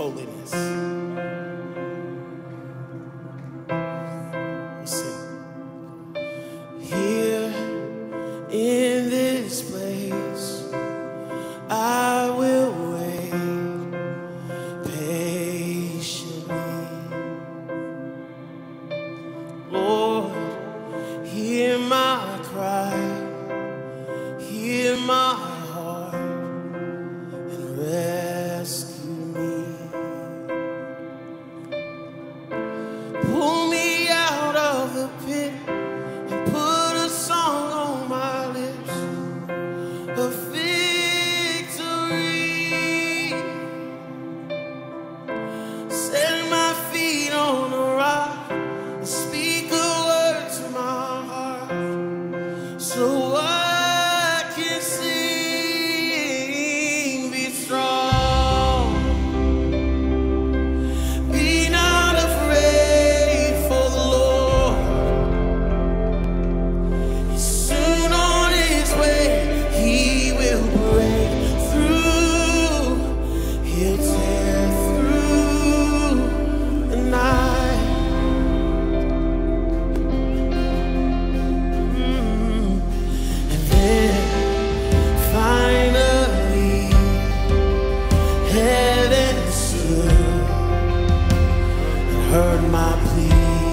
God's my plea.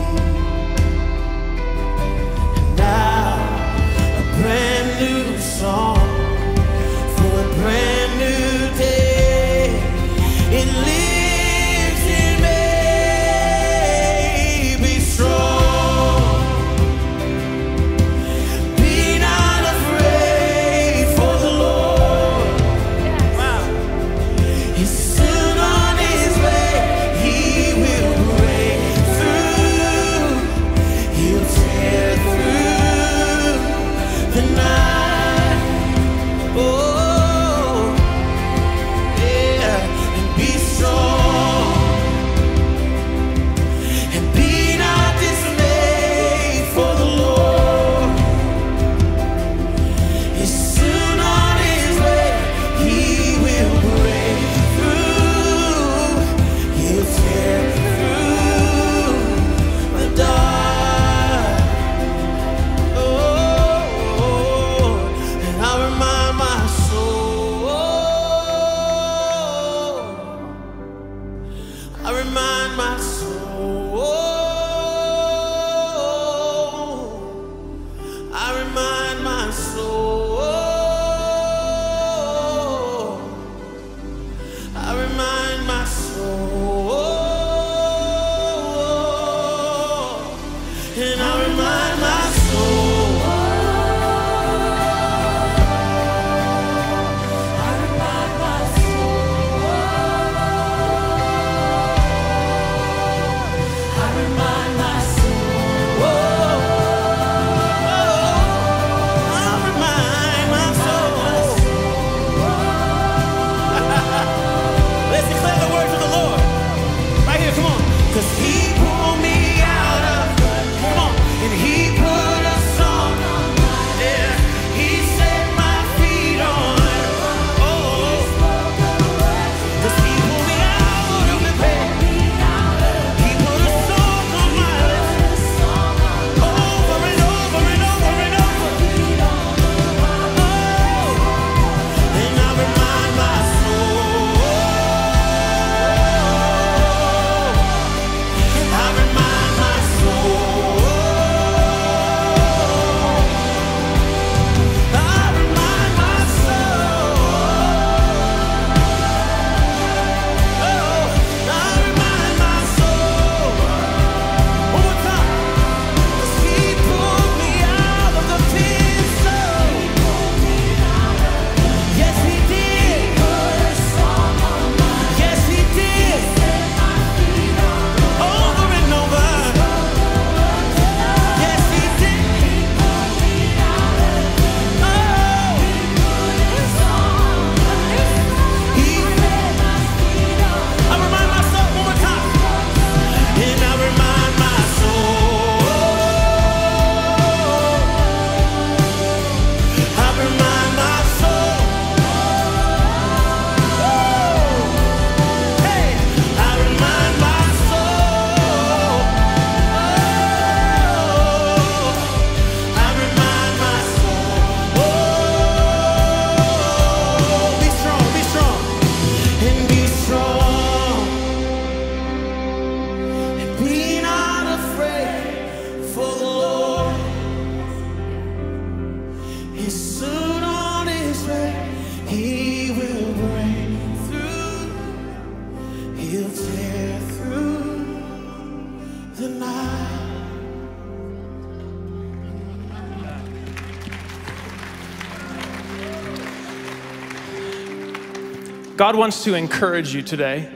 God wants to encourage you today.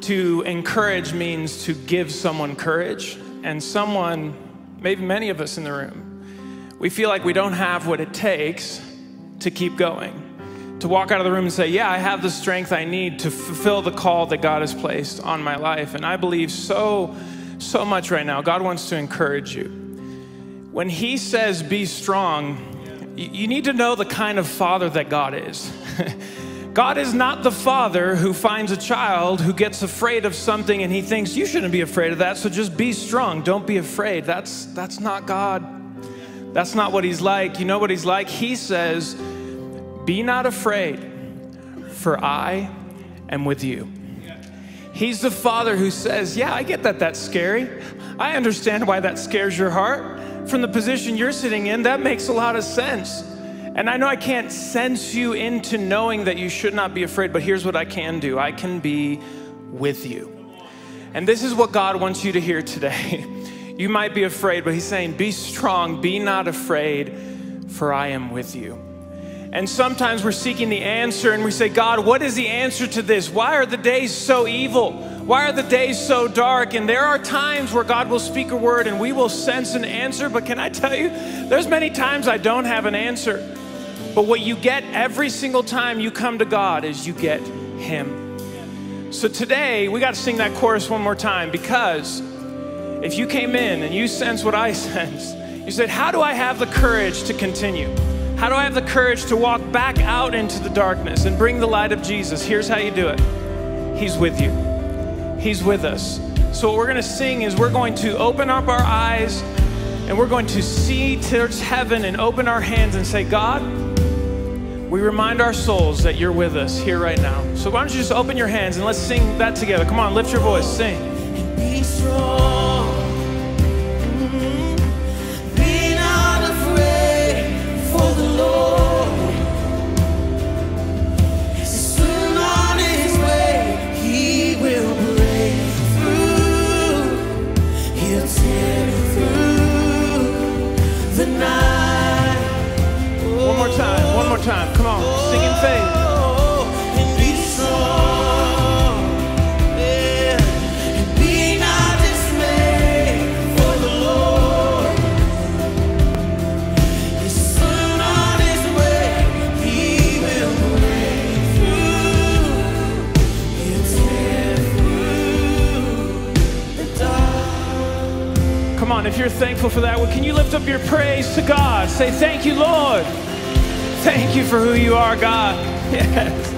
To encourage means to give someone courage, and someone, maybe many of us in the room, we feel like we don't have what it takes to keep going. To walk out of the room and say, Yeah, I have the strength I need to fulfill the call that God has placed on my life. And I believe so, so much right now. God wants to encourage you. When He says, Be strong, you need to know the kind of father that God is. God is not the father who finds a child who gets afraid of something and he thinks you shouldn't be afraid of that, so just be strong. Don't be afraid. That's that's not God. That's not what he's like. You know what he's like? He says, "Be not afraid, for I am with you." He's the father who says, Yeah, I get that that's scary. I understand why that scares your heart. From the position you're sitting in, that makes a lot of sense. And I know I can't sense you into knowing that you should not be afraid, but here's what I can do I can be with you. And this is what God wants you to hear today. You might be afraid, but He's saying, Be strong, be not afraid, for I am with you. And sometimes we're seeking the answer and we say, God, what is the answer to this? Why are the days so evil? Why are the days so dark? And there are times where God will speak a word and we will sense an answer. But can I tell you, there's many times I don't have an answer. But what you get every single time you come to God is you get Him. So today, we got to sing that chorus one more time because if you came in and you sense what I sense, you said, How do I have the courage to continue? How do I have the courage to walk back out into the darkness and bring the light of Jesus? Here's how you do it He's with you, He's with us. So, what we're going to sing is we're going to open up our eyes and we're going to see towards heaven and open our hands and say, God, we remind our souls that you're with us here right now. So, why don't you just open your hands and let's sing that together? Come on, lift your voice, sing. Through. He'll tear through the dark. Come on, if you're thankful for that, well, can you lift up your praise to God? Say, Thank you, Lord. Thank you for who you are, God. Yes.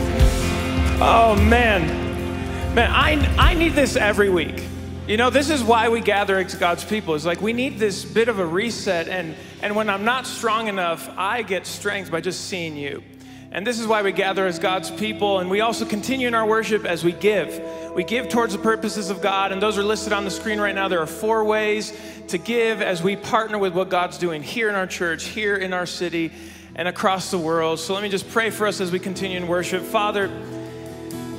Oh, man. Man, I, I need this every week. You know, this is why we gather as God's people. It's like we need this bit of a reset. And, and when I'm not strong enough, I get strength by just seeing you. And this is why we gather as God's people. And we also continue in our worship as we give. We give towards the purposes of God. And those are listed on the screen right now. There are four ways to give as we partner with what God's doing here in our church, here in our city, and across the world. So let me just pray for us as we continue in worship. Father,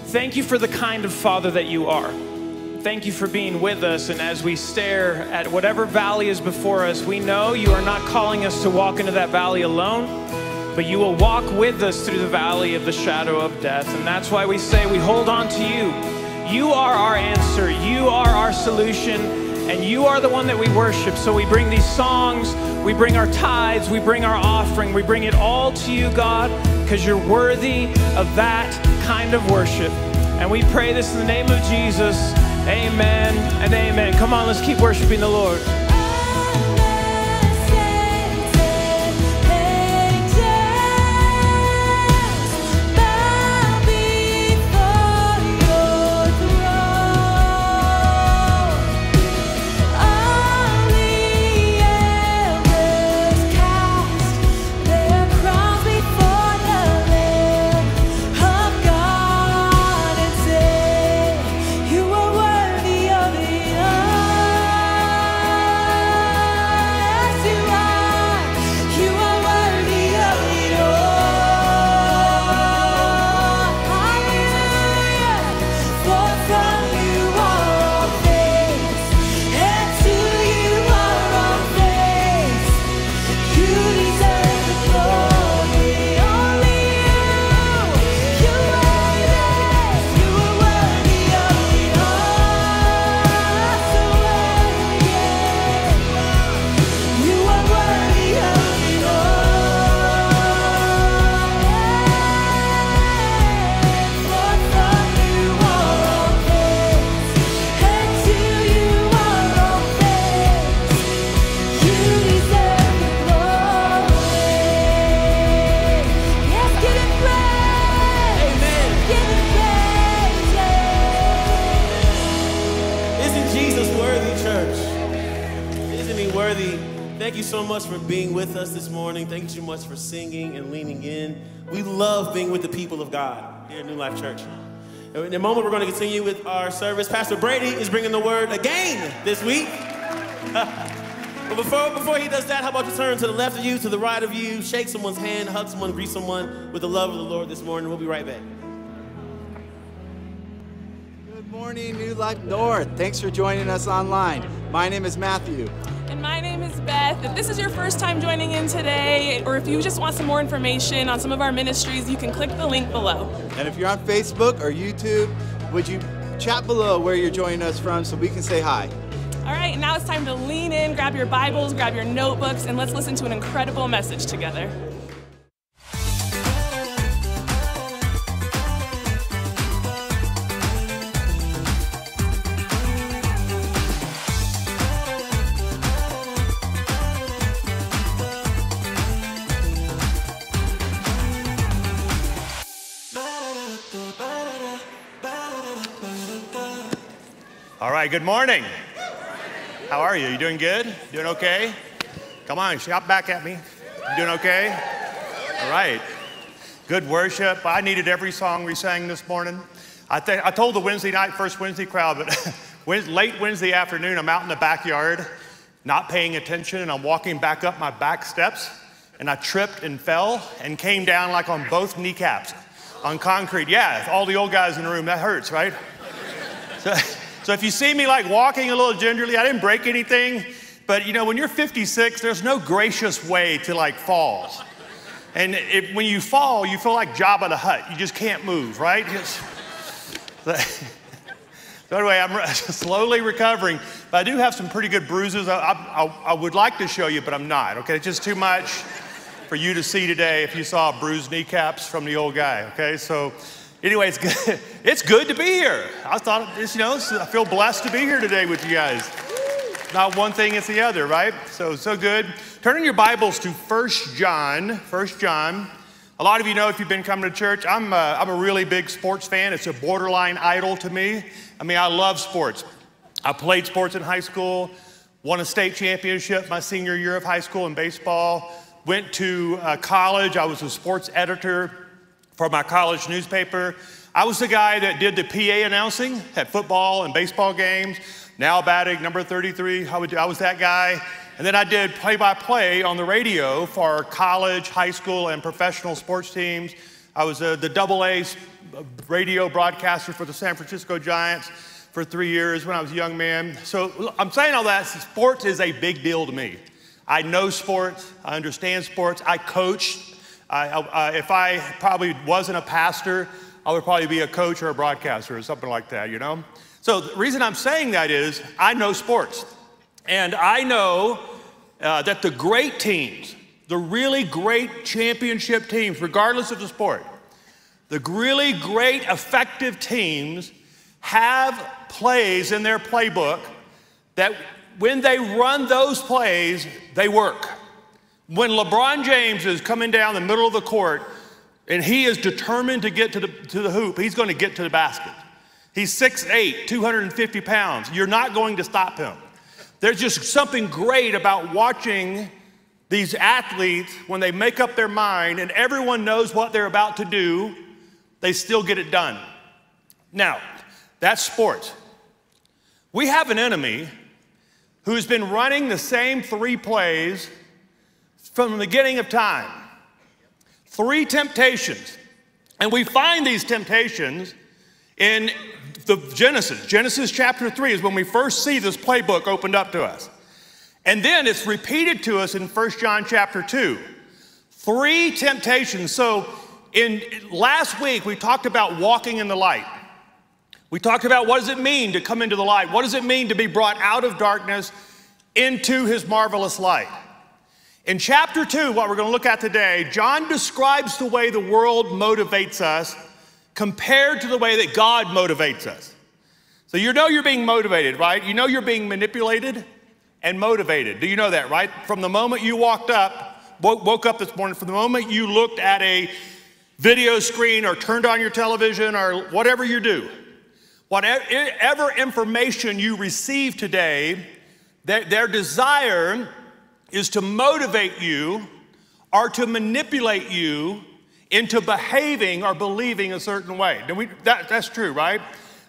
thank you for the kind of Father that you are. Thank you for being with us. And as we stare at whatever valley is before us, we know you are not calling us to walk into that valley alone, but you will walk with us through the valley of the shadow of death. And that's why we say we hold on to you. You are our answer, you are our solution, and you are the one that we worship. So we bring these songs, we bring our tithes, we bring our offering, we bring it all to you, God, because you're worthy of that kind of worship. And we pray this in the name of Jesus. Amen and amen. Come on, let's keep worshiping the Lord. So much for being with us this morning. Thank you so much for singing and leaning in. We love being with the people of God here at New Life Church. In a moment, we're going to continue with our service. Pastor Brady is bringing the word again this week. But before, before he does that, how about you turn to the left of you, to the right of you, shake someone's hand, hug someone, greet someone with the love of the Lord this morning. We'll be right back. Good morning, New Life North. Thanks for joining us online. My name is Matthew. And my name is Beth. If this is your first time joining in today, or if you just want some more information on some of our ministries, you can click the link below. And if you're on Facebook or YouTube, would you chat below where you're joining us from so we can say hi? All right, now it's time to lean in, grab your Bibles, grab your notebooks, and let's listen to an incredible message together. All right, good morning. How are you? You doing good? Doing okay? Come on, shout back at me. You doing okay? All right. Good worship. I needed every song we sang this morning. I, think I told the Wednesday night, first Wednesday crowd, but late Wednesday afternoon, I'm out in the backyard, not paying attention, and I'm walking back up my back steps, and I tripped and fell and came down like on both kneecaps on concrete. Yeah, all the old guys in the room, that hurts, right? So, so if you see me like walking a little gingerly, I didn't break anything, but you know, when you're 56, there's no gracious way to like fall. And when you fall, you feel like Jabba the Hutt. You just can't move, right? Just- so anyway, I'm slowly recovering, but I do have some pretty good bruises. I, I, I would like to show you, but I'm not. Okay, it's just too much for you to see today if you saw bruised kneecaps from the old guy. Okay, so anyway, it's good. It's good to be here. I thought, you know, I feel blessed to be here today with you guys. Not one thing, it's the other, right? So, so good. Turn in your Bibles to 1 John. 1 John. A lot of you know if you've been coming to church, I'm a, I'm a really big sports fan. It's a borderline idol to me. I mean, I love sports. I played sports in high school, won a state championship my senior year of high school in baseball, went to uh, college. I was a sports editor for my college newspaper. I was the guy that did the PA announcing at football and baseball games. Now batting number 33, I, would, I was that guy. And then I did play by play on the radio for college, high school, and professional sports teams. I was uh, the double A s- radio broadcaster for the San Francisco Giants for three years when I was a young man. So I'm saying all that, sports is a big deal to me. I know sports, I understand sports, I coach. I, I, if I probably wasn't a pastor, I would probably be a coach or a broadcaster or something like that, you know? So the reason I'm saying that is I know sports. And I know uh, that the great teams, the really great championship teams, regardless of the sport, the really great effective teams have plays in their playbook that when they run those plays, they work. When LeBron James is coming down the middle of the court and he is determined to get to the, to the hoop, he's going to get to the basket. He's 6'8, 250 pounds. You're not going to stop him. There's just something great about watching these athletes when they make up their mind and everyone knows what they're about to do, they still get it done. Now, that's sports. We have an enemy who's been running the same three plays from the beginning of time. Three temptations. And we find these temptations in the Genesis. Genesis chapter 3 is when we first see this playbook opened up to us. And then it's repeated to us in 1 John chapter 2. Three temptations. So in last week we talked about walking in the light. We talked about what does it mean to come into the light? What does it mean to be brought out of darkness into his marvelous light? In chapter 2, what we're going to look at today, John describes the way the world motivates us compared to the way that God motivates us. So you know you're being motivated, right? You know you're being manipulated and motivated. Do you know that, right? From the moment you walked up, woke, up this morning, from the moment you looked at a video screen or turned on your television or whatever you do, whatever information you receive today, their desire is to motivate you or to manipulate you into behaving or believing a certain way. We, that, that's true, right?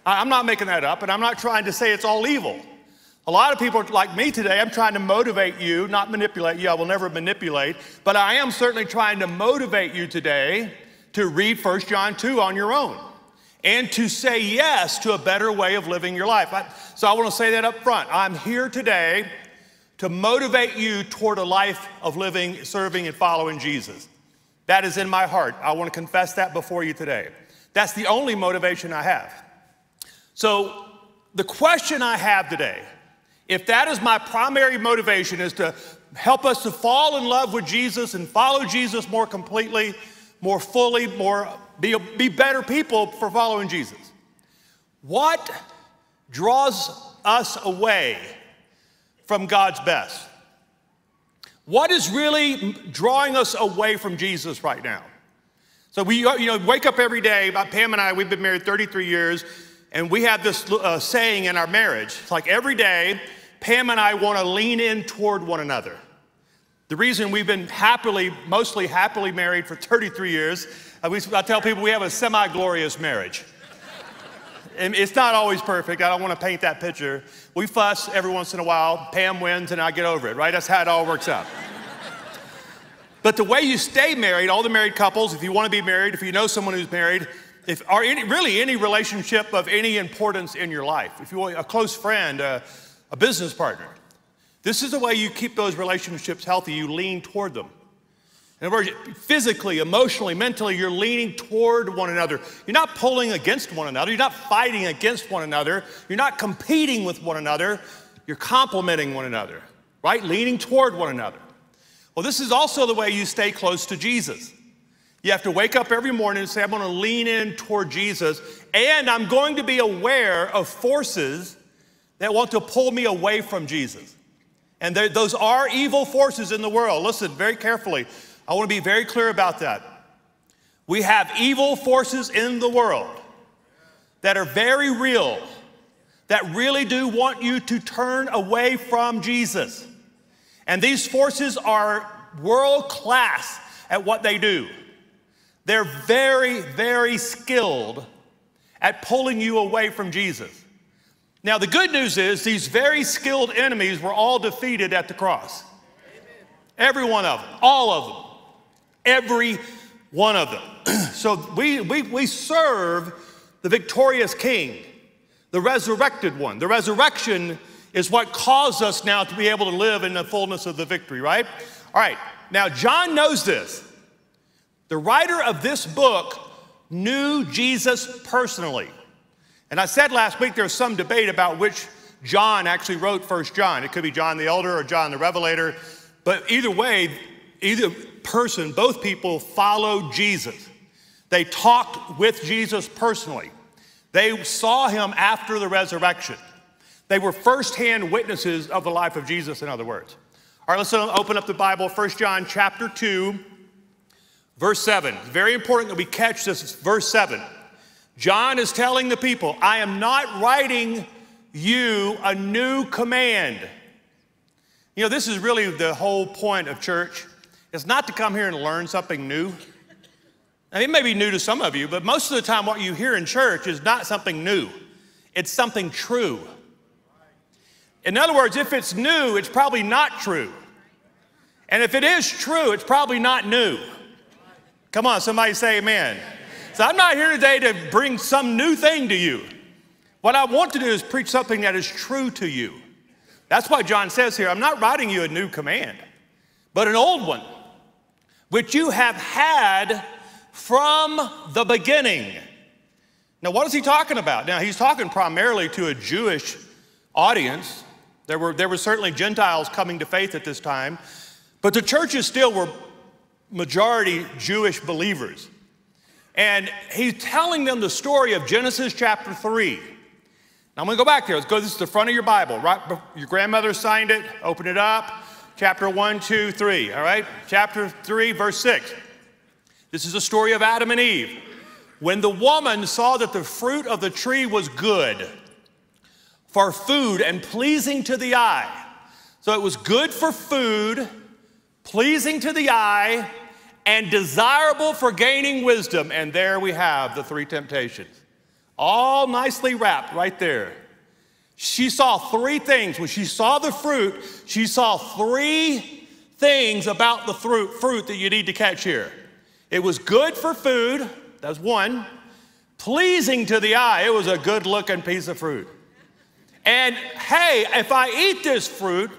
I'm not making that up, and I'm not trying to say it's all evil. A lot of people like me today, I'm trying to motivate you, not manipulate you. I will never manipulate, but I am certainly trying to motivate you today to read 1 John 2 on your own and to say yes to a better way of living your life. So I want to say that up front. I'm here today to motivate you toward a life of living, serving, and following Jesus. That is in my heart. I want to confess that before you today. That's the only motivation I have. So, the question I have today, if that is my primary motivation, is to help us to fall in love with Jesus and follow Jesus more completely, more fully, more be, be better people for following Jesus. What draws us away from God's best? What is really drawing us away from Jesus right now? So we, you know, wake up every day. Pam and I, we've been married 33 years, and we have this uh, saying in our marriage. It's like every day, Pam and I want to lean in toward one another. The reason we've been happily, mostly happily married for 33 years, I tell people we have a semi-glorious marriage. It's not always perfect. I don't want to paint that picture. We fuss every once in a while. Pam wins, and I get over it, right? That's how it all works out. But the way you stay married, all the married couples, if you want to be married, if you know someone who's married, if any, really any relationship of any importance in your life, if you want a close friend, a, a business partner, this is the way you keep those relationships healthy. You lean toward them. In other words, physically, emotionally, mentally, you're leaning toward one another. You're not pulling against one another. You're not fighting against one another. You're not competing with one another. You're complementing one another, right? Leaning toward one another. Well, this is also the way you stay close to Jesus. You have to wake up every morning and say, I'm going to lean in toward Jesus, and I'm going to be aware of forces that want to pull me away from Jesus. And those are evil forces in the world. Listen very carefully. I want to be very clear about that. We have evil forces in the world that are very real, that really do want you to turn away from Jesus. And these forces are world class at what they do. They're very, very skilled at pulling you away from Jesus. Now, the good news is these very skilled enemies were all defeated at the cross. Every one of them, all of them, every one of them. so we, we, we serve the victorious King, the resurrected one. The resurrection is what caused us now to be able to live in the fullness of the victory, right? All right, now John knows this. The writer of this book knew Jesus personally. And I said last week there's some debate about which John actually wrote First John. It could be John the Elder or John the Revelator. But either way, either person, both people followed Jesus. They talked with Jesus personally. They saw him after the resurrection. They were firsthand witnesses of the life of Jesus, in other words. All right, let's open up the Bible, 1 John chapter 2, verse 7. Very important that we catch this, it's verse 7. John is telling the people, I am not writing you a new command. You know, this is really the whole point of church. It's not to come here and learn something new. Now, it may be new to some of you, but most of the time, what you hear in church is not something new, it's something true. In other words, if it's new, it's probably not true. And if it is true, it's probably not new. Come on, somebody say amen. So I'm not here today to bring some new thing to you. What I want to do is preach something that is true to you. That's why John says here, I'm not writing you a new command, but an old one, which you have had from the beginning. Now, what is he talking about? Now, he's talking primarily to a Jewish audience. There were, there were certainly Gentiles coming to faith at this time, but the churches still were majority Jewish believers. And he's telling them the story of Genesis chapter 3. Now I'm going to go back there. Let's go. This is the front of your Bible. Right, your grandmother signed it. Open it up. Chapter 1, 2, 3. All right? Chapter 3, verse 6. This is the story of Adam and Eve. When the woman saw that the fruit of the tree was good for food and pleasing to the eye, So it was good for food, pleasing to the eye, and desirable for gaining wisdom. And there we have the three temptations, all nicely wrapped right there. She saw three things. When she saw the fruit, she saw three things about the fruit, fruit that you need to catch here. It was good for food, that's one. Pleasing to the eye, it was a good looking piece of fruit. And hey, if I eat this fruit,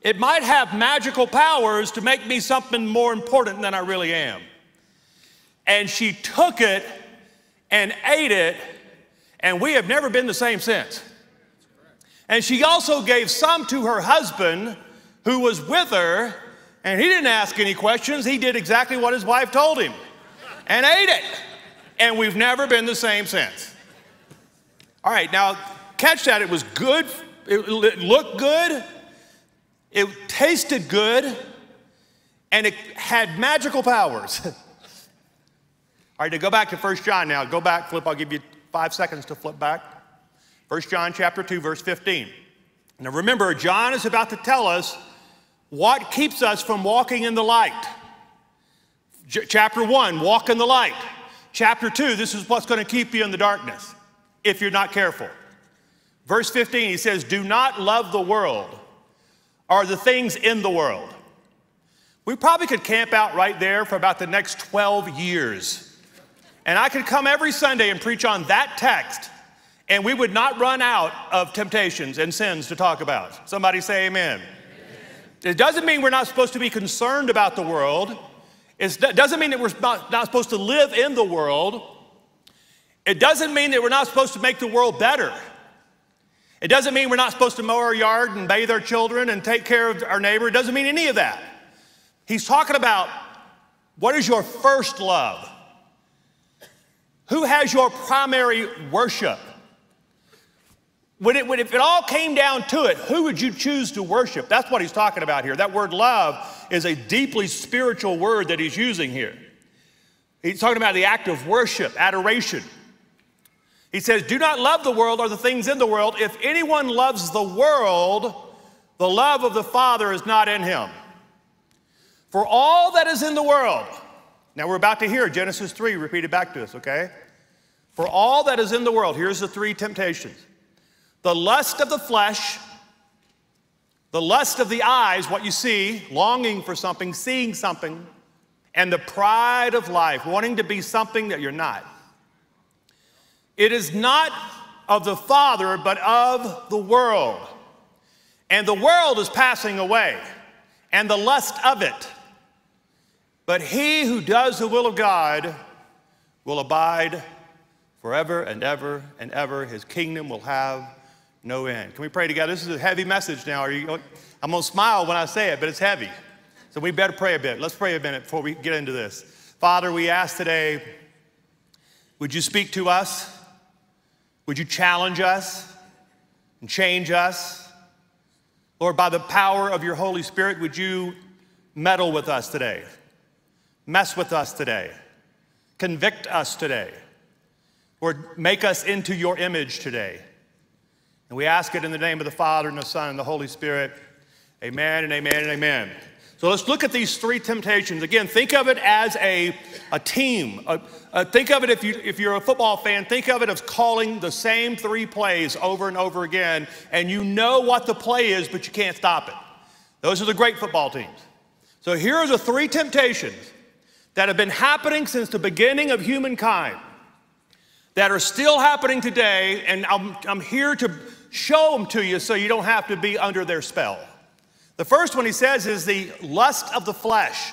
it might have magical powers to make me something more important than I really am. And she took it and ate it, and we have never been the same since. And she also gave some to her husband who was with her, and he didn't ask any questions. He did exactly what his wife told him and ate it. And we've never been the same since. All right, now catch that. It was good, it looked good, it tasted good, and it had magical powers. All right, to go back to 1 John now. Go back, flip. I'll give you five seconds to flip back. 1 John chapter 2, verse 15. Now remember, John is about to tell us what keeps us from walking in the light. J- chapter 1, walk in the light. Chapter 2, this is what's going to keep you in the darkness if you're not careful. Verse 15, he says, Do not love the world or the things in the world. We probably could camp out right there for about the next 12 years. And I could come every Sunday and preach on that text, and we would not run out of temptations and sins to talk about. Somebody say amen. It doesn't mean we're not supposed to be concerned about the world. It doesn't mean that we're not, not supposed to live in the world. It doesn't mean that we're not supposed to make the world better. It doesn't mean we're not supposed to mow our yard and bathe our children and take care of our neighbor. It doesn't mean any of that. He's talking about what is your first love? Who has your primary worship? When it, when, if it all came down to it, who would you choose to worship? That's what he's talking about here. That word love is a deeply spiritual word that he's using here. He's talking about the act of worship, adoration. He says, Do not love the world or the things in the world. If anyone loves the world, the love of the Father is not in him. For all that is in the world, now we're about to hear Genesis 3 repeated back to us, okay? For all that is in the world, here's the three temptations the lust of the flesh, the lust of the eyes, what you see, longing for something, seeing something, and the pride of life, wanting to be something that you're not. It is not of the Father, but of the world. And the world is passing away, and the lust of it. But he who does the will of God will abide forever and ever and ever. His kingdom will have no end. Can we pray together? This is a heavy message now. Are you, I'm going to smile when I say it, but it's heavy. So we better pray a bit. Let's pray a minute before we get into this. Father, we ask today, would you speak to us? Would you challenge us and change us? Lord, by the power of your Holy Spirit, would you meddle with us today? Mess with us today. Convict us today. Or make us into your image today. And we ask it in the name of the Father and the Son and the Holy Spirit. Amen and amen and amen. So let's look at these three temptations. Again, think of it as a, a team. Uh, uh, think of it, if, you, if you're a football fan, think of it as calling the same three plays over and over again, and you know what the play is, but you can't stop it. Those are the great football teams. So here are the three temptations that have been happening since the beginning of humankind, that are still happening today, and I'm, I'm here to show them to you so you don't have to be under their spell. The first one he says is the lust of the flesh.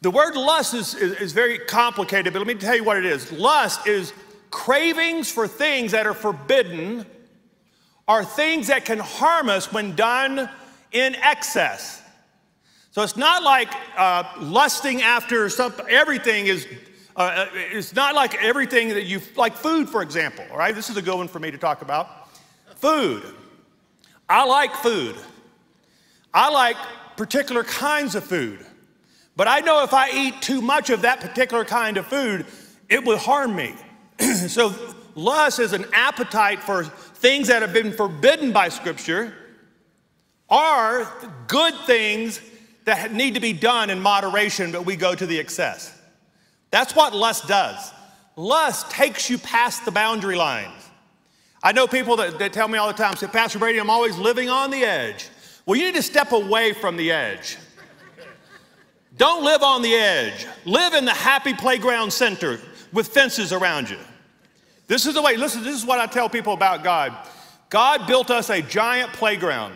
The word lust is, is, is, very complicated, but let me tell you what it is. Lust is cravings for things that are forbidden are things that can harm us when done in excess. So it's not like uh, lusting after something, everything is, uh, it's not like everything that you, like food, for example, all right? This is a good one for me to talk about. Food. I like food. I like particular kinds of food. But I know if I eat too much of that particular kind of food, it will harm me. so, lust is an appetite for things that have been forbidden by Scripture, are good things that need to be done in moderation, but we go to the excess. That's what lust does. Lust takes you past the boundary lines. I know people that, that tell me all the time, say, Pastor Brady, I'm always living on the edge. Well, you need to step away from the edge. Don't live on the edge. Live in the happy playground center with fences around you. This is the way, listen, this is what I tell people about God. God built us a giant playground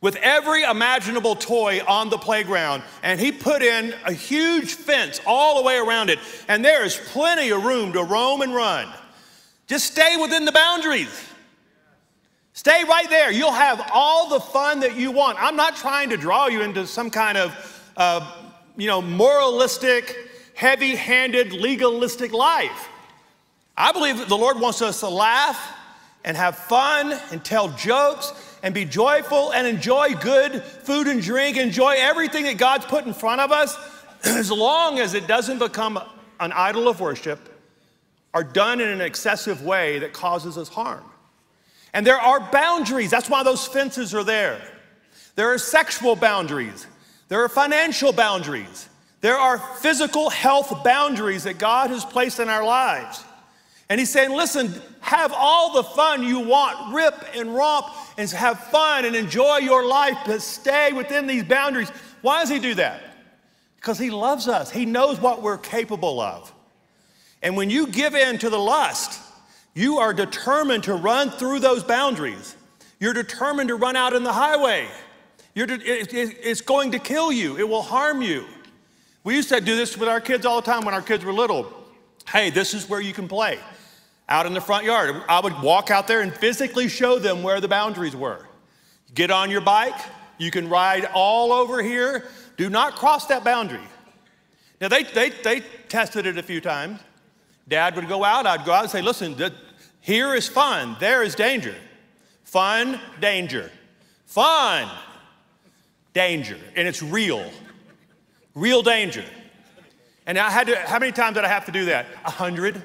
with every imaginable toy on the playground, and He put in a huge fence all the way around it, and there is plenty of room to roam and run. Just stay within the boundaries. Stay right there. You'll have all the fun that you want. I'm not trying to draw you into some kind of, uh, you know, moralistic, heavy-handed, legalistic life. I believe that the Lord wants us to laugh and have fun and tell jokes and be joyful and enjoy good food and drink, enjoy everything that God's put in front of us, as long as it doesn't become an idol of worship or done in an excessive way that causes us harm. And there are boundaries. That's why those fences are there. There are sexual boundaries. There are financial boundaries. There are physical health boundaries that God has placed in our lives. And he's saying, listen, have all the fun you want, rip and romp and have fun and enjoy your life, but stay within these boundaries. Why does he do that? Because he loves us. He knows what we're capable of. And when you give in to the lust, you are determined to run through those boundaries. You're determined to run out in the highway. You're it's going to kill you, it will harm you. We used to do this with our kids all the time when our kids were little. Hey, this is where you can play out in the front yard. I would walk out there and physically show them where the boundaries were. Get on your bike, you can ride all over here. Do not cross that boundary. Now, they, they, they tested it a few times. Dad would go out, I'd go out and say, listen, here is fun, there is danger. Fun, danger. Fun, danger. And it's real. Real danger. And I had to, how many times did I have to do that? A hundred?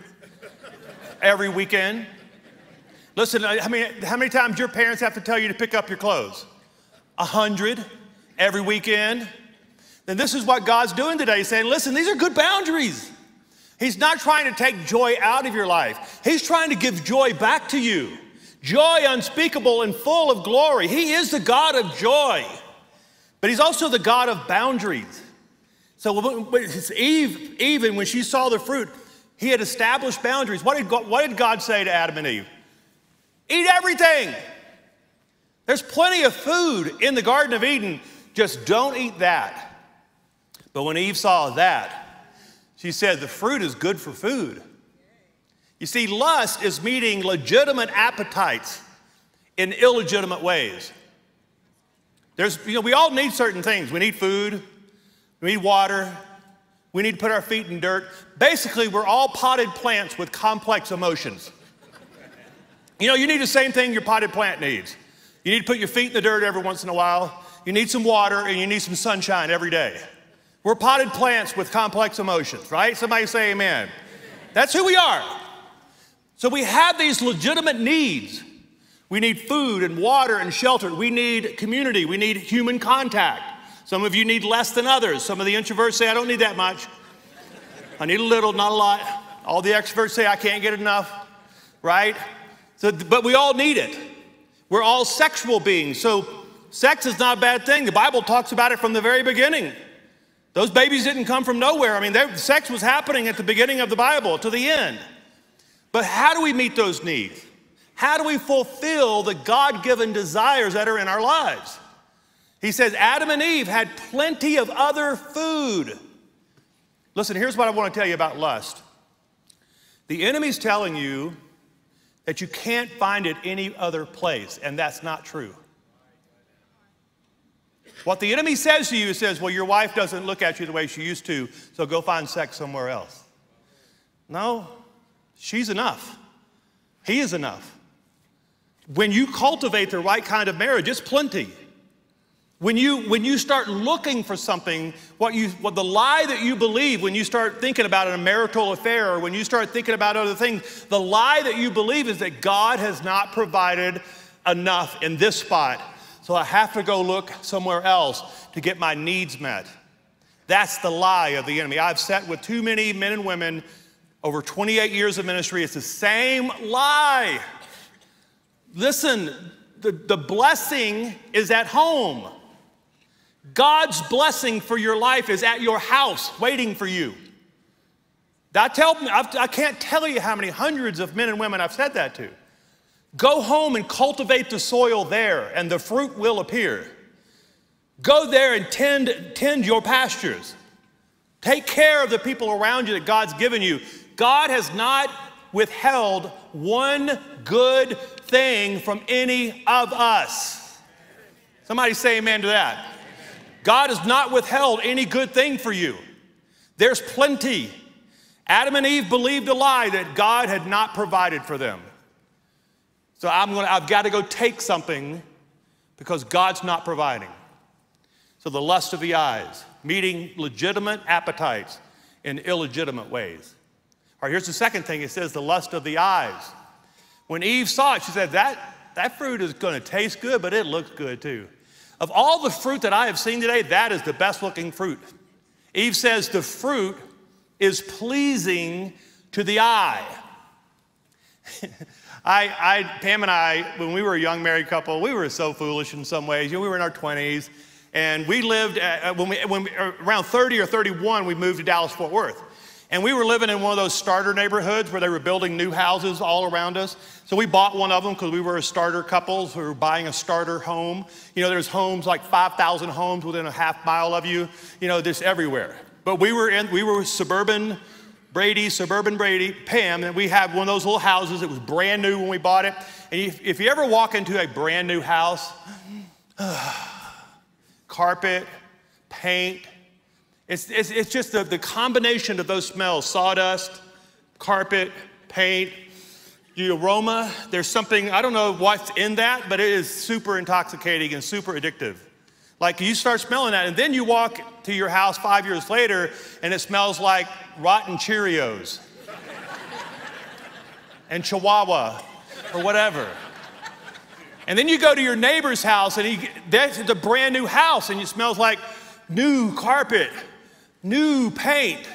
Every weekend? Listen, I mean, how many times your parents have to tell you to pick up your clothes? A hundred every weekend? Then this is what God's doing today. He's saying, listen, these are good boundaries. He's not trying to take joy out of your life. He's trying to give joy back to you. Joy unspeakable and full of glory. He is the God of joy, but He's also the God of boundaries. So Eve, even when she saw the fruit, He had established boundaries. What did God, what did God say to Adam and Eve? Eat everything. There's plenty of food in the Garden of Eden. Just don't eat that. But when Eve saw that, she said, The fruit is good for food. You see, lust is meeting legitimate appetites in illegitimate ways. There's, you know, we all need certain things. We need food, we need water, we need to put our feet in dirt. Basically, we're all potted plants with complex emotions. You know, you need the same thing your potted plant needs. You need to put your feet in the dirt every once in a while. You need some water and you need some sunshine every day. We're potted plants with complex emotions, right? Somebody say amen. That's who we are. So we have these legitimate needs. We need food and water and shelter. We need community. We need human contact. Some of you need less than others. Some of the introverts say, I don't need that much. I need a little, not a lot. All the extroverts say, I can't get enough, right? So, but we all need it. We're all sexual beings. So sex is not a bad thing. The Bible talks about it from the very beginning. Those babies didn't come from nowhere. I mean, sex was happening at the beginning of the Bible to the end. But how do we meet those needs? How do we fulfill the God given desires that are in our lives? He says Adam and Eve had plenty of other food. Listen, here's what I want to tell you about lust the enemy's telling you that you can't find it any other place, and that's not true. What the enemy says to you is says, well, your wife doesn't look at you the way she used to, so go find sex somewhere else. No, she's enough. He is enough. When you cultivate the right kind of marriage, it's plenty. When you, when you start looking for something, what, you, what the lie that you believe when you start thinking about a marital affair or when you start thinking about other things, the lie that you believe is that God has not provided enough in this spot. So I have to go look somewhere else to get my needs met. That's the lie of the enemy. I've sat with too many men and women over 28 years of ministry. It's the same lie. Listen, the, the blessing is at home. God's blessing for your life is at your house waiting for you. I, tell, I can't tell you how many hundreds of men and women I've said that to. Go home and cultivate the soil there, and the fruit will appear. Go there and tend, tend your pastures. Take care of the people around you that God's given you. God has not withheld one good thing from any of us. Somebody say amen to that. God has not withheld any good thing for you. There's plenty. Adam and Eve believed a lie that God had not provided for them. So I'm gonna, I've got to go take something because God's not providing. So the lust of the eyes, meeting legitimate appetites in illegitimate ways. All right, here's the second thing. It says the lust of the eyes. When Eve saw it, she said, that, that fruit is going to taste good, but it looks good too. Of all the fruit that I have seen today, that is the best looking fruit. Eve says the fruit is pleasing to the eye. I, I, Pam and I, when we were a young married couple, we were so foolish in some ways. You know, we were in our 20s, and we lived, at, uh, when we, when we, around 30 or 31, we moved to Dallas Fort Worth. And we were living in one of those starter neighborhoods where they were building new houses all around us. So we bought one of them because we were a starter couples. We were buying a starter home. You know, there's homes like 5,000 homes within a half mile of you. You know, just everywhere. But we were in, we were suburban Brady, suburban Brady, Pam, and we have one of those little houses. It was brand new when we bought it. And if, if you ever walk into a brand new house, carpet, paint, it's, it's, it's just the, the combination of those smells sawdust, carpet, paint, the aroma. There's something, I don't know what's in that, but it is super intoxicating and super addictive. Like you start smelling that, and then you walk to your house five years later, and it smells like rotten Cheerios and Chihuahua or whatever. And then you go to your neighbor's house, and he, that's a brand new house, and it smells like new carpet, new paint,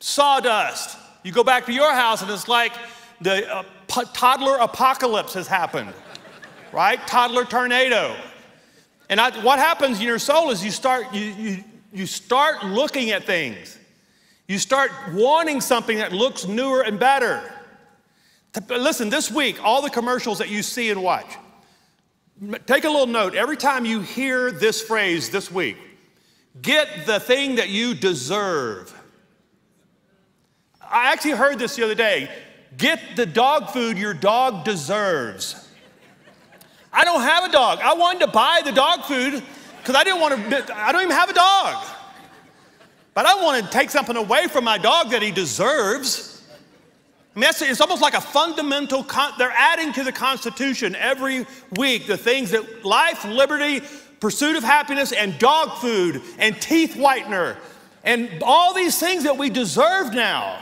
sawdust. You go back to your house, and it's like the uh, toddler apocalypse has happened, right? Toddler tornado. And I, what happens in your soul is you start, you, you, you start looking at things. You start wanting something that looks newer and better. Listen, this week, all the commercials that you see and watch, take a little note. Every time you hear this phrase this week, get the thing that you deserve. I actually heard this the other day. Get the dog food your dog deserves. I don't have a dog. I wanted to buy the dog food because I didn't want to, I don't even have a dog. But I want to take something away from my dog that he deserves. I mean, it's almost like a fundamental, con- they're adding to the Constitution every week the things that life, liberty, pursuit of happiness, and dog food, and teeth whitener, and all these things that we deserve now.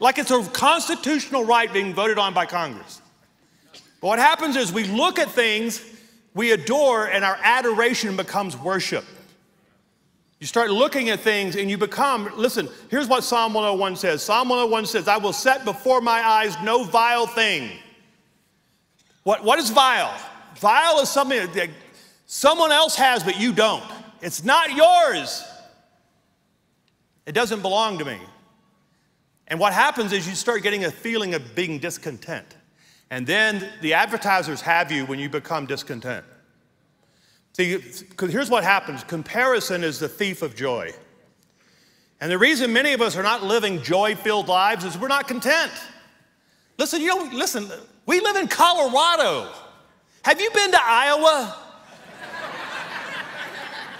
Like it's a constitutional right being voted on by Congress. But what happens is we look at things, we adore, and our adoration becomes worship. You start looking at things and you become, listen, here's what Psalm 101 says Psalm 101 says, I will set before my eyes no vile thing. What, what is vile? Vile is something that someone else has, but you don't. It's not yours, it doesn't belong to me. And what happens is you start getting a feeling of being discontent. And then the advertisers have you when you become discontent. See, here's what happens comparison is the thief of joy. And the reason many of us are not living joy filled lives is we're not content. Listen, you know, listen, we live in Colorado. Have you been to Iowa?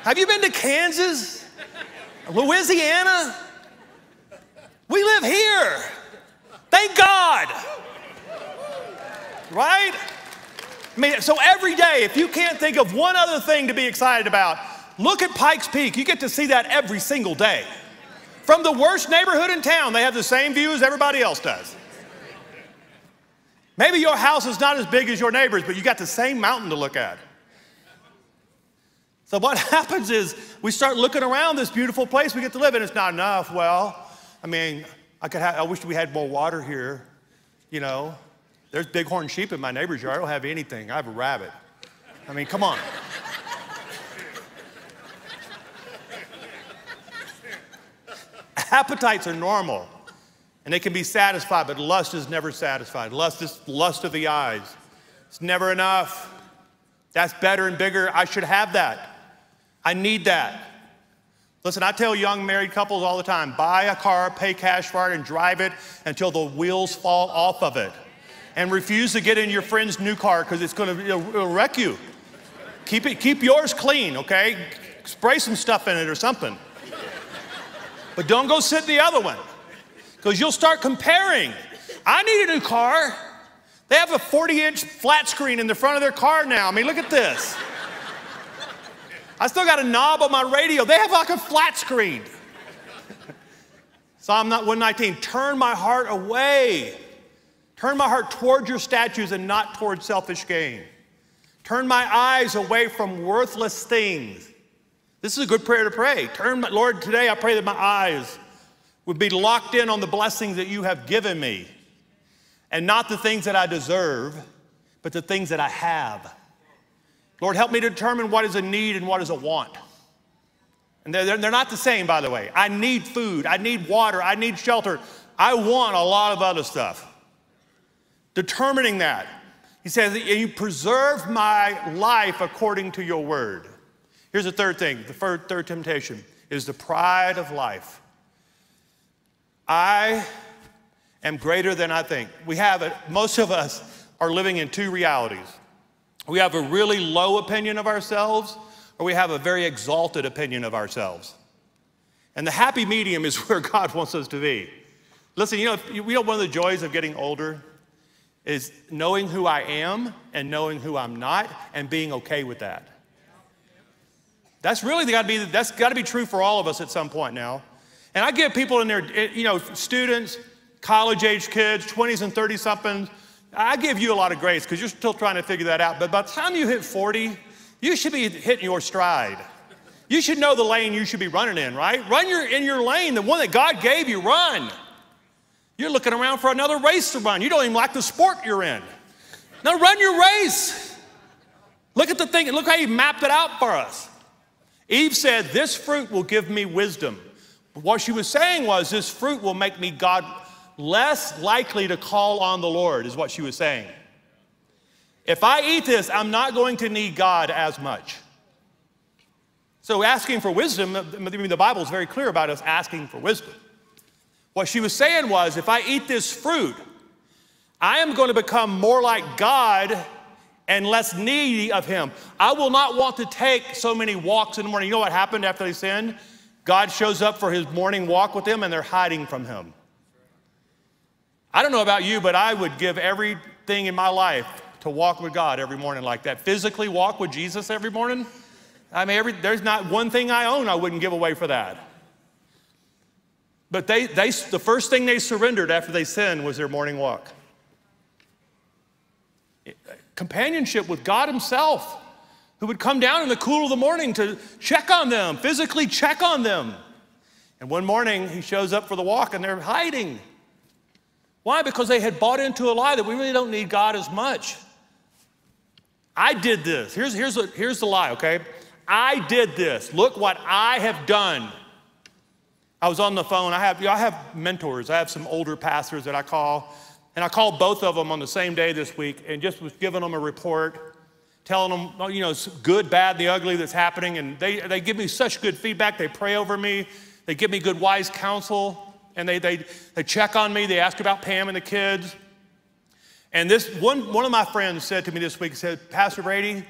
Have you been to Kansas? Louisiana? We live here. Thank God. Right? I mean, so every day, if you can't think of one other thing to be excited about, look at Pikes Peak. You get to see that every single day. From the worst neighborhood in town, they have the same view as everybody else does. Maybe your house is not as big as your neighbor's, but you got the same mountain to look at. So what happens is we start looking around this beautiful place we get to live in. It's not enough. Well, I mean, I could have, I wish we had more water here. You know, there's bighorn sheep in my neighbor's yard. I don't have anything. I have a rabbit. I mean, come on. Appetites are normal and they can be satisfied, but lust is never satisfied. Lust is lust of the eyes. It's never enough. That's better and bigger. I should have that. I need that. Listen, I tell young married couples all the time buy a car, pay cash for it, and drive it until the wheels fall off of it. And refuse to get in your friend's new car because it's going to wreck you. Keep, it, keep yours clean, okay? Spray some stuff in it or something. But don't go sit in the other one because you'll start comparing. I need a new car. They have a 40 inch flat screen in the front of their car now. I mean, look at this. I still got a knob on my radio. They have like a flat screen. Psalm 119 Turn my heart away. Turn my heart toward your statutes and not toward selfish gain. Turn my eyes away from worthless things. This is a good prayer to pray. Turn, my, Lord, today I pray that my eyes would be locked in on the blessings that you have given me and not the things that I deserve, but the things that I have. Lord, help me to determine what is a need and what is a want. And they're, they're not the same, by the way. I need food, I need water, I need shelter. I want a lot of other stuff. Determining that. He says, You preserve my life according to your word. Here's the third thing the third, third temptation is the pride of life. I am greater than I think. We have it, most of us are living in two realities. We have a really low opinion of ourselves, or we have a very exalted opinion of ourselves. And the happy medium is where God wants us to be. Listen, you know, you know, one of the joys of getting older is knowing who I am and knowing who I'm not and being okay with that. That's really got to be, that's got to be true for all of us at some point now. And I give people in there, eh, you know, students, college age kids, 20s and 30 somethings, I give you a lot of grace because you're still trying to figure that out. But by the time you hit 40, you should be hitting your stride. You should know the lane you should be running in, right? Run your, in your lane, the one that God gave you, run. You're looking around for another race to run. You don't even like the sport you're in. Now run your race. Look at the thing, look how he mapped it out for us. Eve said, This fruit will give me wisdom. But What she was saying was, This fruit will make me God less likely to call on the Lord, is what she was saying. If I eat this, I'm not going to need God as much. So, asking for wisdom, the Bible is very clear about us asking for wisdom. What she was saying was, if I eat this fruit, I am going to become more like God and less needy of Him. I will not want to take so many walks in the morning. You know what happened after they sinned? God shows up for His morning walk with them and they're hiding from Him. I don't know about you, but I would give everything in my life to walk with God every morning like that. Physically walk with Jesus every morning. I mean, every, there's not one thing I own I wouldn't give away for that. But they, they, the first thing they surrendered after they sinned was their morning walk. Companionship with God Himself, who would come down in the cool of the morning to check on them, physically check on them. And one morning, He shows up for the walk and they're hiding. Why? Because they had bought into a lie that we really don't need God as much. I did this. Here's, here's, a, here's the lie, okay? I did this. Look what I have done. I was on the phone. I have, I have mentors. I have some older pastors that I call. And I called both of them on the same day this week and just was giving them a report, telling them, you know, good, bad, the ugly that's happening. And they, they give me such good feedback. They pray over me. They give me good, wise counsel. And they, they, they check on me. They ask about Pam and the kids. And this one, one of my friends said to me this week, he said, Pastor Brady,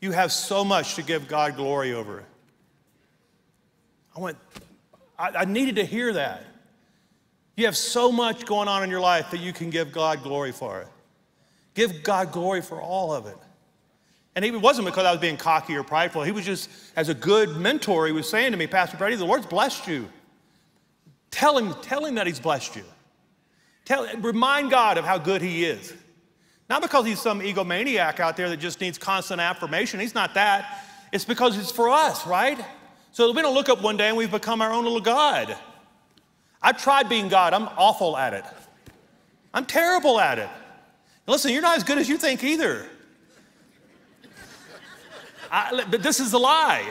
you have so much to give God glory over. I went, I, I needed to hear that. You have so much going on in your life that you can give God glory for it. Give God glory for all of it. And it wasn't because I was being cocky or prideful. He was just, as a good mentor, he was saying to me, Pastor Brady, the Lord's blessed you. Tell him, tell him that he's blessed you. Tell, remind God of how good he is. Not because he's some egomaniac out there that just needs constant affirmation. He's not that. It's because it's for us, right? So we don't look up one day and we've become our own little God. I've tried being God, I'm awful at it. I'm terrible at it. Listen, you're not as good as you think either. I, but this is a lie.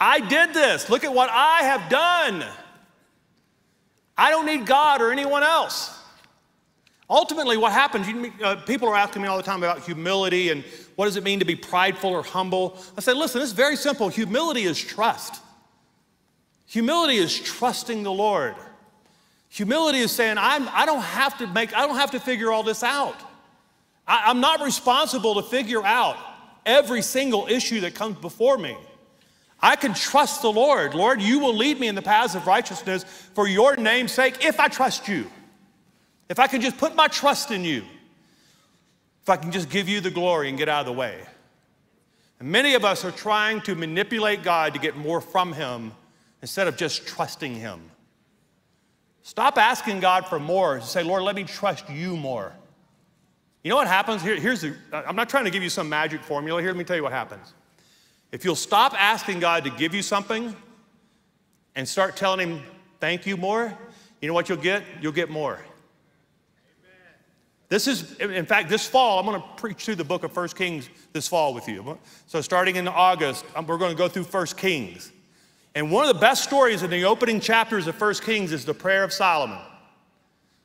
I did this. Look at what I have done. I don't need God or anyone else. Ultimately, what happens, you, uh, people are asking me all the time about humility and what does it mean to be prideful or humble. I say, listen, it's very simple. Humility is trust. Humility is trusting the Lord. Humility is saying, I'm, I don't have to make, I don't have to figure all this out. I, I'm not responsible to figure out every single issue that comes before me. I can trust the Lord. Lord, you will lead me in the paths of righteousness for your name's sake if I trust you. If I can just put my trust in you. If I can just give you the glory and get out of the way. And many of us are trying to manipulate God to get more from Him instead of just trusting Him. Stop asking God for more. Say, Lord, let me trust you more. You know what happens? Here, here's the, I'm not trying to give you some magic formula here. Let me tell you what happens. If you'll stop asking God to give you something and start telling Him thank you more, you know what you'll get? You'll get more. This is, in fact, this fall, I'm going to preach through the book of First Kings this fall with you. So, starting in August, um, we're going to go through First Kings. And one of the best stories in the opening chapters of First Kings is the prayer of Solomon.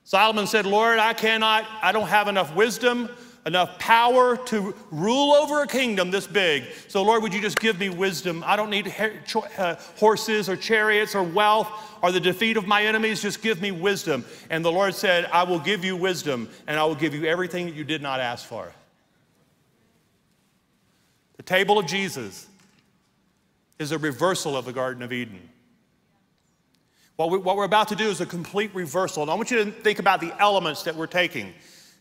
Solomon said, Lord, I cannot, I don't have enough wisdom, enough power to rule over a kingdom this big. So, Lord, would you just give me wisdom? I don't need uh, horses or chariots or wealth or the defeat of my enemies. Just give me wisdom. And the Lord said, I will give you wisdom and I will give you everything that you did not ask for. The table of Jesus is a reversal of the Garden of Eden. What, we, what we're about to do is a complete reversal. And I want you to think about the elements that we're taking.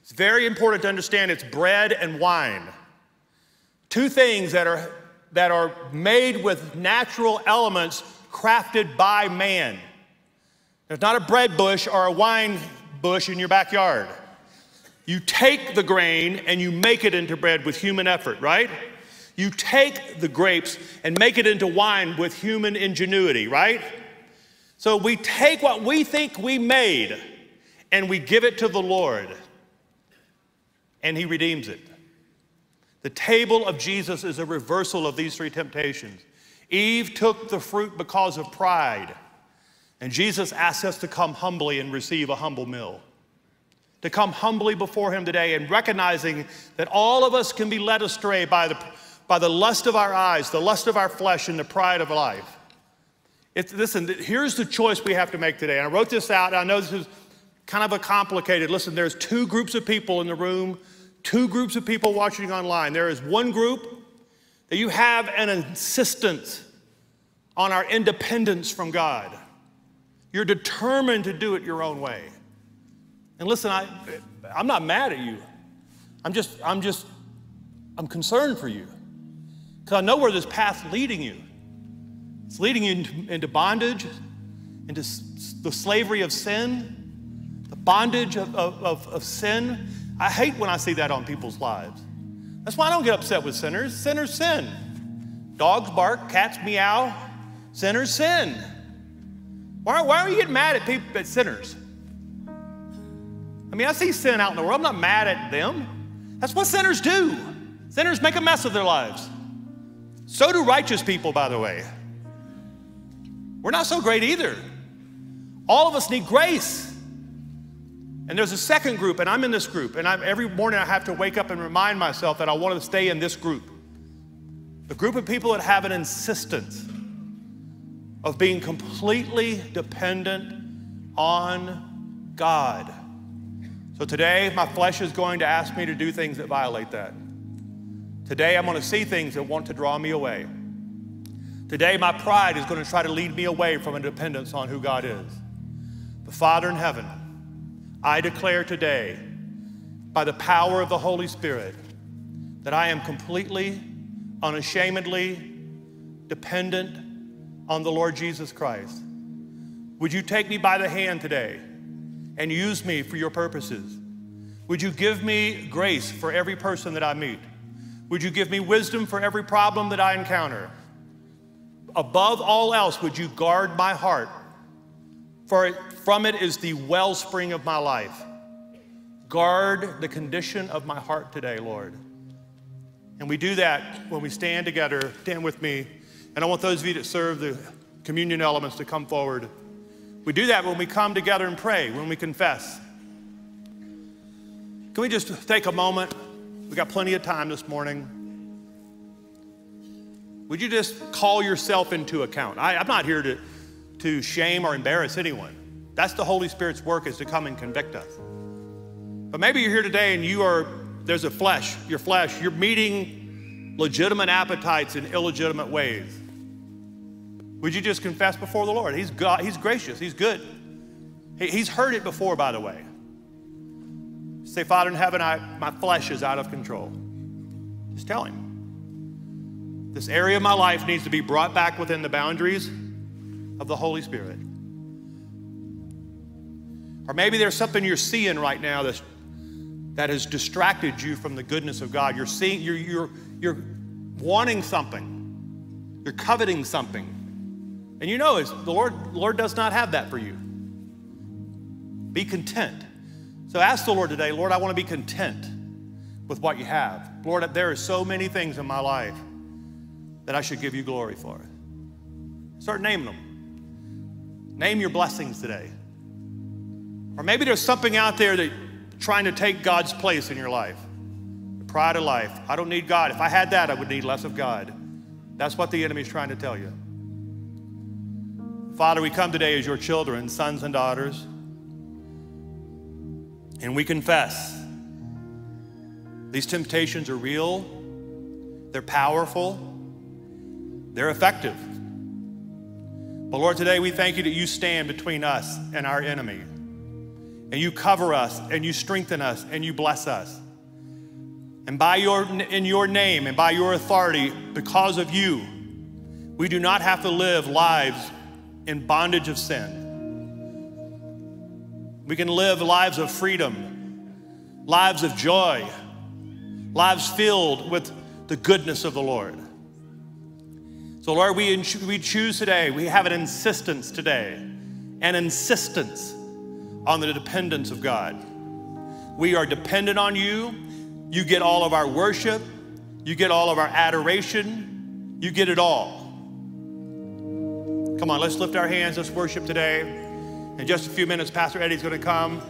It's very important to understand it's bread and wine. Two things that are, that are made with natural elements crafted by man. There's not a bread bush or a wine bush in your backyard. You take the grain and you make it into bread with human effort, right? You take the grapes and make it into wine with human ingenuity, right? So we take what we think we made and we give it to the Lord, and He redeems it. The table of Jesus is a reversal of these three temptations. Eve took the fruit because of pride, and Jesus asks us to come humbly and receive a humble meal. To come humbly before Him today and recognizing that all of us can be led astray by the by the lust of our eyes, the lust of our flesh, and the pride of life. It's, listen, here's the choice we have to make today. And I wrote this out. I know this is kind of a complicated. Listen, there's two groups of people in the room, two groups of people watching online. There is one group that you have an insistence on our independence from God. You're determined to do it your own way. And listen, I, I'm not mad at you. I'm just, I'm just, I'm concerned for you. Because I know where this path's leading you. It's leading you into, into bondage, into the slavery of sin, the bondage of, of, of, of sin. I hate when I see that on people's lives. That's why I don't get upset with sinners. Sinners sin. Dogs bark, cats meow, sinners sin. Why, why are you getting mad at people, at sinners? I mean, I see sin out in the world. I'm not mad at them. That's what sinners do. Sinners make a mess of their lives. So do righteous people, by the way. We're not so great either. All of us need grace. And there's a second group, and I'm in this group. And I'm, every morning I have to wake up and remind myself that I want to stay in this group. The group of people that have an insistence of being completely dependent on God. So today, my flesh is going to ask me to do things that violate that. Today, I'm going to see things that want to draw me away. Today, my pride is going to try to lead me away from a dependence on who God is. The Father in heaven, I declare today, by the power of the Holy Spirit, that I am completely, unashamedly dependent on the Lord Jesus Christ. Would you take me by the hand today and use me for your purposes? Would you give me grace for every person that I meet? Would you give me wisdom for every problem that I encounter? Above all else, would you guard my heart? For from it is the wellspring of my life. Guard the condition of my heart today, Lord. And we do that when we stand together. Stand with me. And I want those of you that serve the communion elements to come forward. We do that when we come together and pray, when we confess. Can we just take a moment? We got plenty of time this morning. Would you just call yourself into account? I, I'm not here to, to shame or embarrass anyone. That's the Holy Spirit's work is to come and convict us. But maybe you're here today and you are, there's a flesh, your flesh, you're meeting legitimate appetites in illegitimate ways. Would you just confess before the Lord? He's God, He's gracious, He's good. He, he's heard it before, by the way. Say, Father in heaven, I, my flesh is out of control. Just tell Him. This area of my life needs to be brought back within the boundaries of the Holy Spirit. Or maybe there's something you're seeing right now that's, that has distracted you from the goodness of God. You're seeing, you're, you're, you're wanting something, you're coveting something. And you know it's, the Lord, Lord does not have that for you. Be content. So ask the Lord today, Lord, I want to be content with what you have. Lord, there are so many things in my life that I should give you glory for. Start naming them. Name your blessings today. Or maybe there's something out there that trying to take God's place in your life. The pride of life. I don't need God. If I had that, I would need less of God. That's what the enemy is trying to tell you. Father, we come today as your children, sons and daughters, and we confess these temptations are real, they're powerful, they're effective. But Lord, today we thank you that you stand between us and our enemy. And you cover us and you strengthen us and you bless us. And by your in your name and by your authority, because of you, we do not have to live lives in bondage of sin. We can live lives of freedom, lives of joy, lives filled with the goodness of the Lord. So, Lord, we, we choose today, we have an insistence today, an insistence on the dependence of God. We are dependent on you. You get all of our worship, you get all of our adoration, you get it all. Come on, let's lift our hands, let's worship today. In just a few minutes, Pastor Eddie's going to come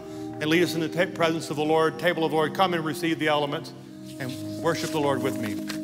and lead us in the presence of the Lord, table of the Lord. Come and receive the elements and worship the Lord with me.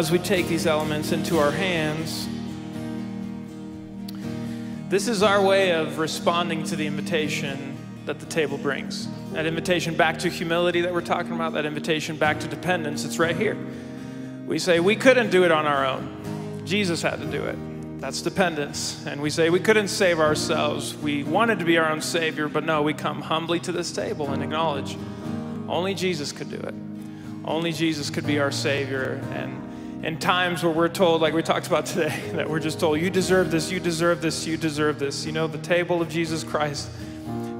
As we take these elements into our hands, this is our way of responding to the invitation that the table brings. That invitation back to humility that we're talking about, that invitation back to dependence, it's right here. We say we couldn't do it on our own, Jesus had to do it. That's dependence. And we say we couldn't save ourselves. We wanted to be our own Savior, but no, we come humbly to this table and acknowledge only Jesus could do it. Only Jesus could be our Savior. And in times where we're told, like we talked about today, that we're just told, you deserve this, you deserve this, you deserve this. You know, the table of Jesus Christ,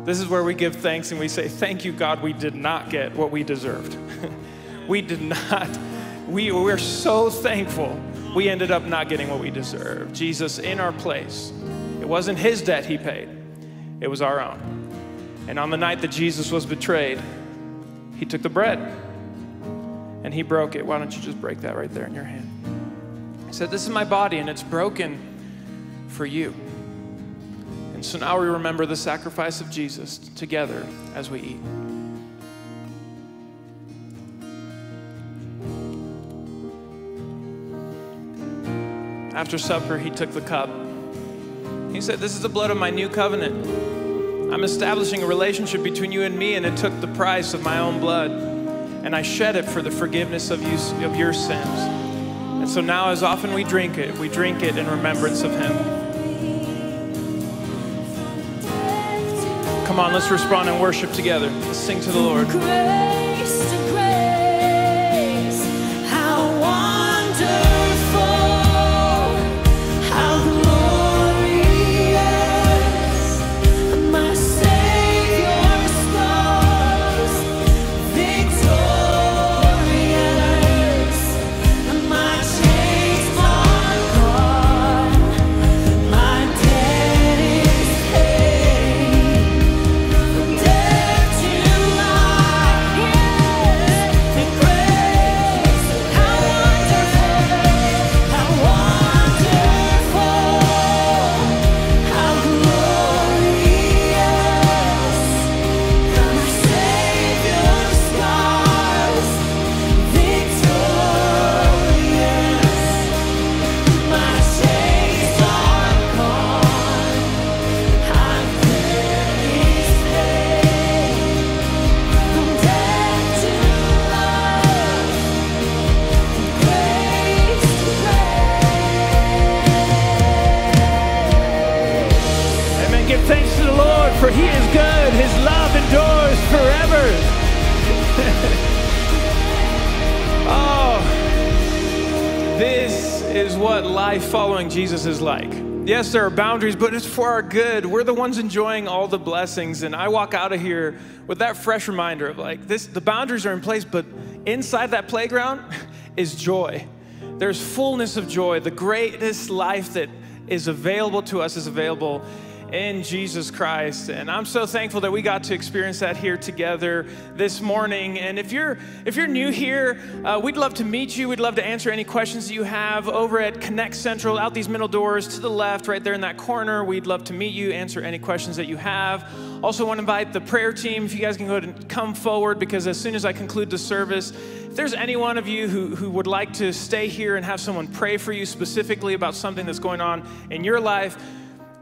this is where we give thanks and we say, Thank you, God, we did not get what we deserved. we did not. We, we're so thankful we ended up not getting what we deserved. Jesus in our place. It wasn't his debt he paid, it was our own. And on the night that Jesus was betrayed, he took the bread and he broke it. Why don't you just break that right there in your hand? He said, This is my body and it's broken for you. And so now we remember the sacrifice of Jesus together as we eat. After supper, he took the cup. He said, This is the blood of my new covenant. I'm establishing a relationship between you and me, and it took the price of my own blood, and I shed it for the forgiveness of, you, of your sins. And so now, as often we drink it, we drink it in remembrance of him. Come on, let's respond and worship together. Let's sing to the Lord. What life following Jesus is like. Yes, there are boundaries, but it's for our good. We're the ones enjoying all the blessings. And I walk out of here with that fresh reminder of like this the boundaries are in place, but inside that playground is joy. There's fullness of joy. The greatest life that is available to us is available in Jesus Christ. And I'm so thankful that we got to experience that here together this morning. And if you're if you're new here, uh, we'd love to meet you. We'd love to answer any questions that you have over at Connect Central, out these middle doors to the left, right there in that corner. We'd love to meet you, answer any questions that you have. Also, want to invite the prayer team. If you guys can go ahead and come forward, because as soon as I conclude the service, if there's any one of you who, who would like to stay here and have someone pray for you specifically about something that's going on in your life,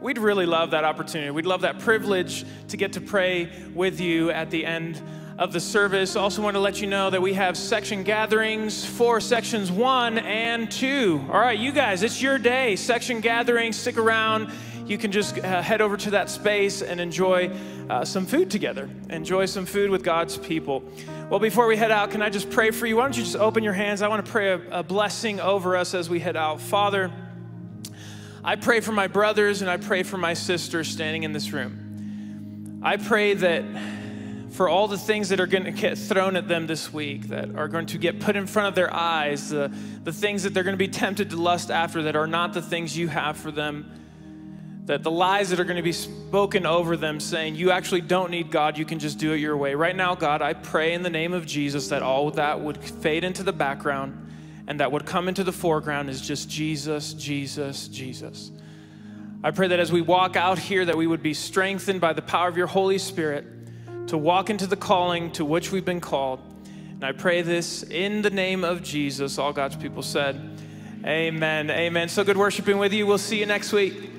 We'd really love that opportunity. We'd love that privilege to get to pray with you at the end of the service. Also, want to let you know that we have section gatherings for sections one and two. All right, you guys, it's your day. Section gatherings, stick around. You can just uh, head over to that space and enjoy uh, some food together. Enjoy some food with God's people. Well, before we head out, can I just pray for you? Why don't you just open your hands? I want to pray a, a blessing over us as we head out. Father, I pray for my brothers and I pray for my sisters standing in this room. I pray that for all the things that are going to get thrown at them this week, that are going to get put in front of their eyes, the, the things that they're going to be tempted to lust after that are not the things you have for them, that the lies that are going to be spoken over them saying, you actually don't need God, you can just do it your way. Right now, God, I pray in the name of Jesus that all that would fade into the background and that would come into the foreground is just Jesus, Jesus, Jesus. I pray that as we walk out here that we would be strengthened by the power of your Holy Spirit to walk into the calling to which we've been called. And I pray this in the name of Jesus. All God's people said, Amen. Amen. So good worshiping with you. We'll see you next week.